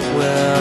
Well.